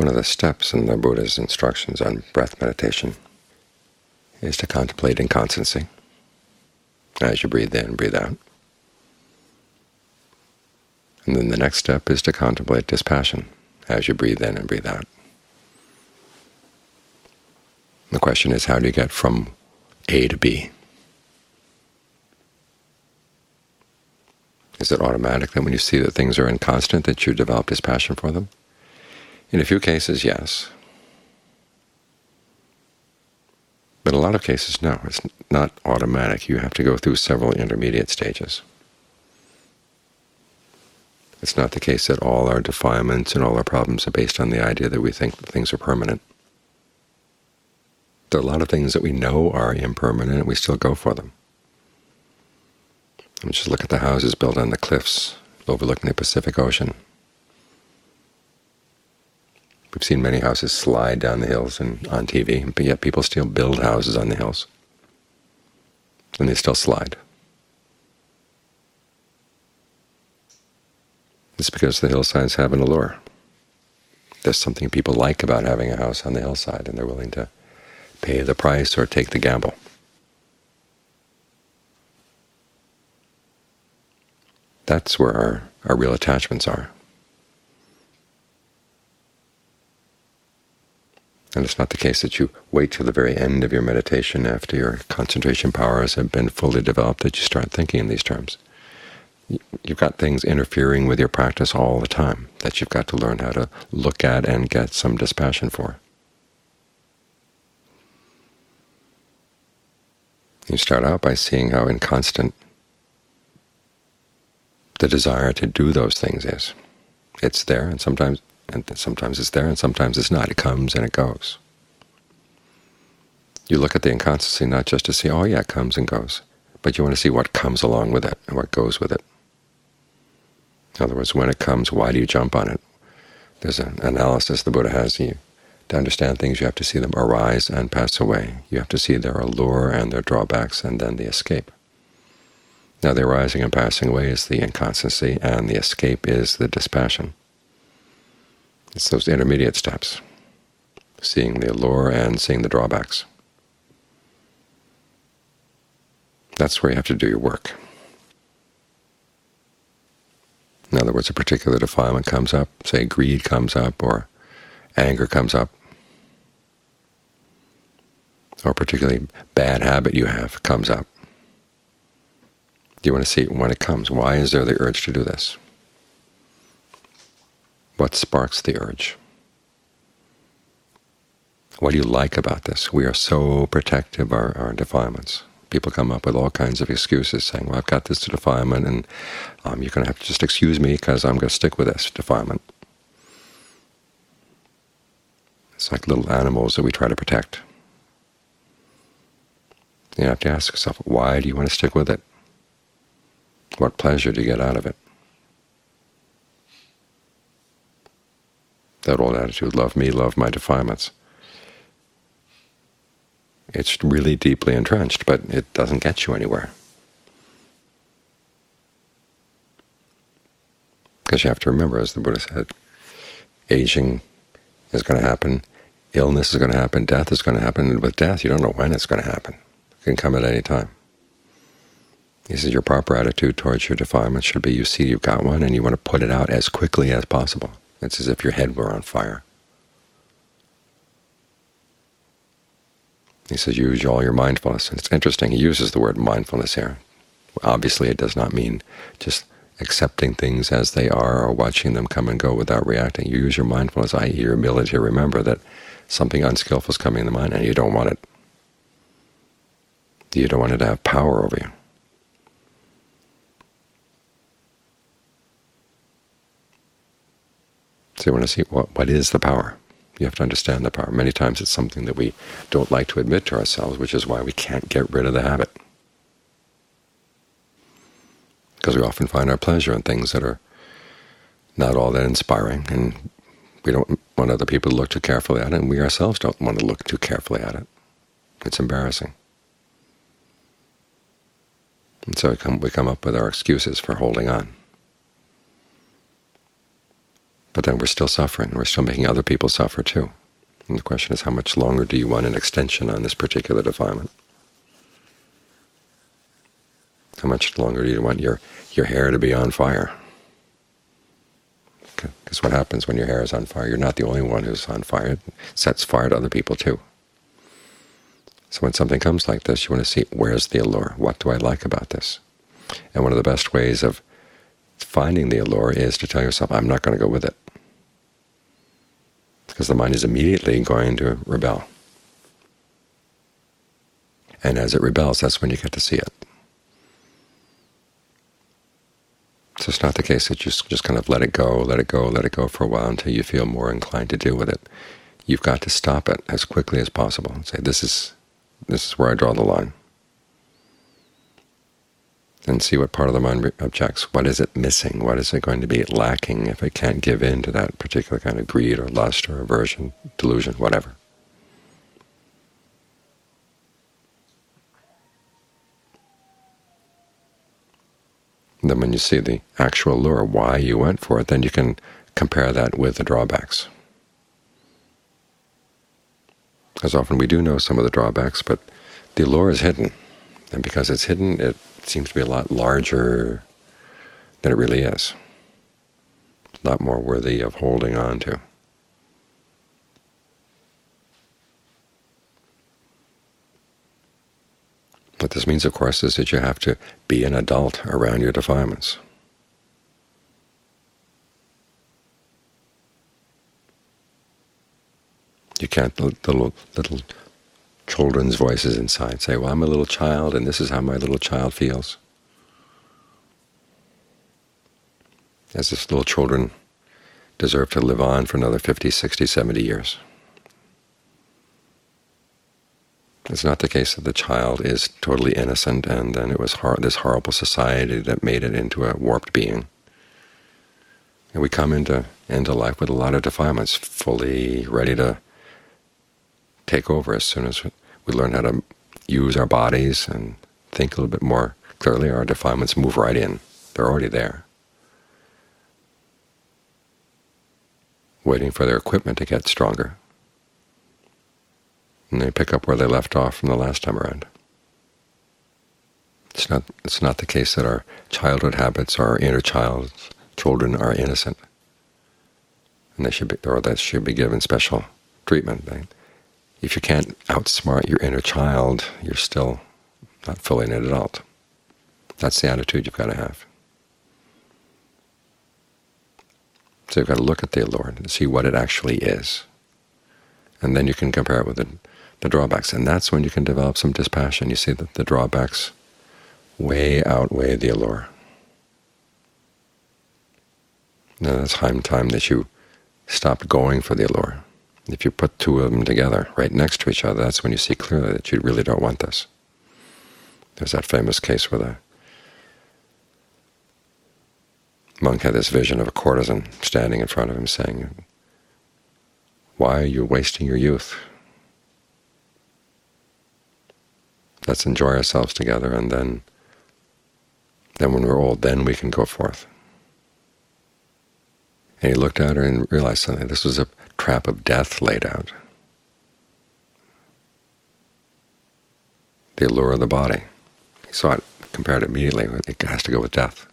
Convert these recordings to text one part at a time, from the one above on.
One of the steps in the Buddha's instructions on breath meditation is to contemplate inconstancy as you breathe in breathe out. And then the next step is to contemplate dispassion as you breathe in and breathe out. The question is, how do you get from A to B? Is it automatic that when you see that things are inconstant that you develop dispassion for them? In a few cases, yes. But in a lot of cases, no. It's not automatic. You have to go through several intermediate stages. It's not the case that all our defilements and all our problems are based on the idea that we think that things are permanent. There are a lot of things that we know are impermanent, and we still go for them. I mean, just look at the houses built on the cliffs overlooking the Pacific Ocean. We've seen many houses slide down the hills and on TV, but yet people still build houses on the hills, and they still slide. It's because the hillsides have an allure. There's something people like about having a house on the hillside, and they're willing to pay the price or take the gamble. That's where our, our real attachments are. And it's not the case that you wait till the very end of your meditation after your concentration powers have been fully developed that you start thinking in these terms. You've got things interfering with your practice all the time that you've got to learn how to look at and get some dispassion for. You start out by seeing how inconstant the desire to do those things is. It's there, and sometimes and sometimes it's there, and sometimes it's not. It comes and it goes. You look at the inconstancy not just to see, oh yeah, it comes and goes, but you want to see what comes along with it and what goes with it. In other words, when it comes, why do you jump on it? There's an analysis the Buddha has. You, to understand things, you have to see them arise and pass away. You have to see their allure and their drawbacks, and then the escape. Now the arising and passing away is the inconstancy, and the escape is the dispassion. It's those intermediate steps, seeing the allure and seeing the drawbacks. That's where you have to do your work. In other words, a particular defilement comes up, say greed comes up, or anger comes up, or a particularly bad habit you have comes up. Do you want to see it when it comes. Why is there the urge to do this? What sparks the urge? What do you like about this? We are so protective of our, our defilements. People come up with all kinds of excuses, saying, well, I've got this defilement, and um, you're going to have to just excuse me because I'm going to stick with this defilement. It's like little animals that we try to protect. You have to ask yourself, why do you want to stick with it? What pleasure do you get out of it? That old attitude, love me, love my defilements. It's really deeply entrenched, but it doesn't get you anywhere. Because you have to remember, as the Buddha said, aging is going to happen, illness is going to happen, death is going to happen, and with death you don't know when it's going to happen. It can come at any time. He says your proper attitude towards your defilement should be you see you've got one and you want to put it out as quickly as possible. It's as if your head were on fire. He says use all your mindfulness. And it's interesting, he uses the word mindfulness here. Obviously it does not mean just accepting things as they are or watching them come and go without reacting. You use your mindfulness, i.e. your ability to remember that something unskillful is coming in the mind and you don't want it. You don't want it to have power over you. So you want to see what, what is the power. You have to understand the power. Many times it's something that we don't like to admit to ourselves, which is why we can't get rid of the habit. Because we often find our pleasure in things that are not all that inspiring, and we don't want other people to look too carefully at it, and we ourselves don't want to look too carefully at it. It's embarrassing. And so we come, we come up with our excuses for holding on. But then we're still suffering. We're still making other people suffer too. And the question is, how much longer do you want an extension on this particular defilement? How much longer do you want your, your hair to be on fire? Because what happens when your hair is on fire? You're not the only one who's on fire. It sets fire to other people too. So when something comes like this, you want to see, where's the allure? What do I like about this? And one of the best ways of finding the allure is to tell yourself, I'm not going to go with it. Because the mind is immediately going to rebel. And as it rebels, that's when you get to see it. So it's not the case that you just kind of let it go, let it go, let it go for a while until you feel more inclined to deal with it. You've got to stop it as quickly as possible and say, this is, this is where I draw the line. And see what part of the mind objects. What is it missing? What is it going to be lacking if it can't give in to that particular kind of greed or lust or aversion, delusion, whatever? Then when you see the actual lure, why you went for it, then you can compare that with the drawbacks. As often we do know some of the drawbacks, but the lure is hidden. And because it's hidden, it seems to be a lot larger than it really is, a lot more worthy of holding on to. What this means, of course, is that you have to be an adult around your defilements. You can't the little little children's voices inside say, well, I'm a little child, and this is how my little child feels. As if little children deserve to live on for another 50, 60, 70 years. It's not the case that the child is totally innocent and then it was hor this horrible society that made it into a warped being. And we come into, into life with a lot of defilements, fully ready to take over as soon as we learn how to use our bodies and think a little bit more clearly. Our defilements move right in. They're already there, waiting for their equipment to get stronger and they pick up where they left off from the last time around. It's not it's not the case that our childhood habits, our inner child children are innocent, and they should be or that should be given special treatment. If you can't outsmart your inner child, you're still not fully an adult. That's the attitude you've got to have. So you've got to look at the Lord and see what it actually is. And then you can compare it with the the drawbacks. And that's when you can develop some dispassion. You see that the drawbacks way outweigh the allure. Now it's time time that you stop going for the allure. If you put two of them together right next to each other, that's when you see clearly that you really don't want this. There's that famous case where the monk had this vision of a courtesan standing in front of him saying, why are you wasting your youth? let's enjoy ourselves together, and then, then when we're old, then we can go forth. And he looked at her and realized something. This was a trap of death laid out. The allure of the body. He saw it, compared it immediately. It has to go with death.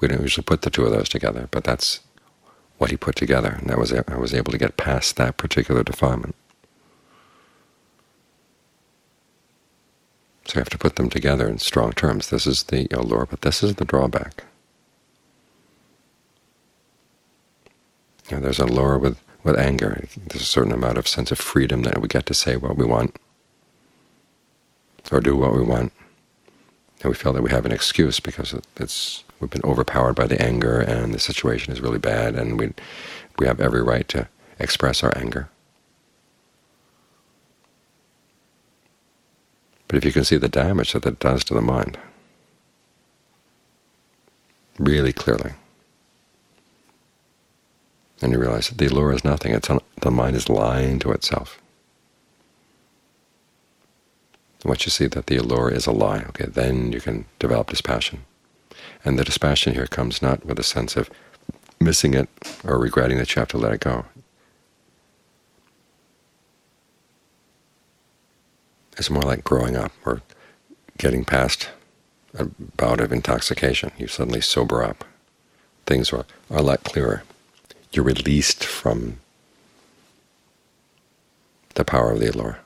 We don't usually put the two of those together, but that's what he put together, and that was I was able to get past that particular defilement. So you have to put them together in strong terms. This is the allure, but this is the drawback. Know, there's a allure with, with anger. There's a certain amount of sense of freedom that we get to say what we want or do what we want. And we feel that we have an excuse because it's we've been overpowered by the anger and the situation is really bad and we we have every right to express our anger. But if you can see the damage that that does to the mind really clearly, and you realize that the allure is nothing, it's the mind is lying to itself. Once you see that the allure is a lie, okay, then you can develop dispassion. And the dispassion here comes not with a sense of missing it or regretting that you have to let it go. It's more like growing up or getting past a bout of intoxication. You suddenly sober up. Things are, are a lot clearer. You're released from the power of the allure.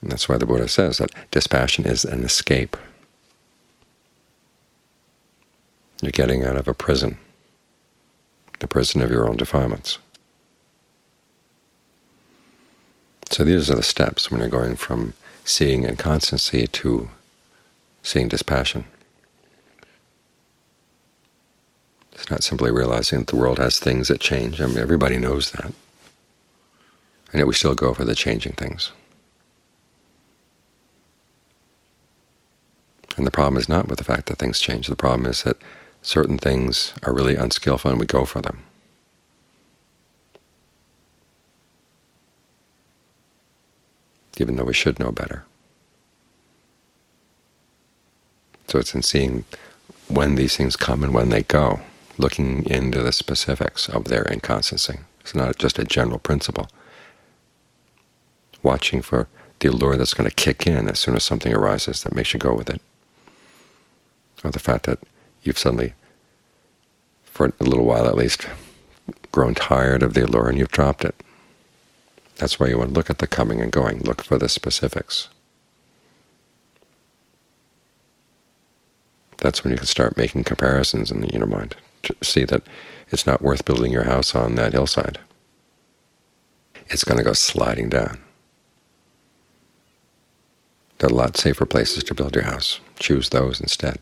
And that's why the Buddha says that dispassion is an escape. You're getting out of a prison, the prison of your own defilements. So these are the steps when you're going from seeing inconstancy to seeing dispassion. It's not simply realizing that the world has things that change. I mean, everybody knows that. And yet we still go for the changing things. And the problem is not with the fact that things change. The problem is that certain things are really unskillful and we go for them. even though we should know better. So it's in seeing when these things come and when they go, looking into the specifics of their inconstancy. It's not just a general principle. Watching for the allure that's going to kick in as soon as something arises that makes you go with it. Or the fact that you've suddenly, for a little while at least, grown tired of the allure and you've dropped it. That's why you want to look at the coming and going. Look for the specifics. That's when you can start making comparisons in the inner mind see that it's not worth building your house on that hillside. It's going to go sliding down. There are a lot safer places to build your house. Choose those instead.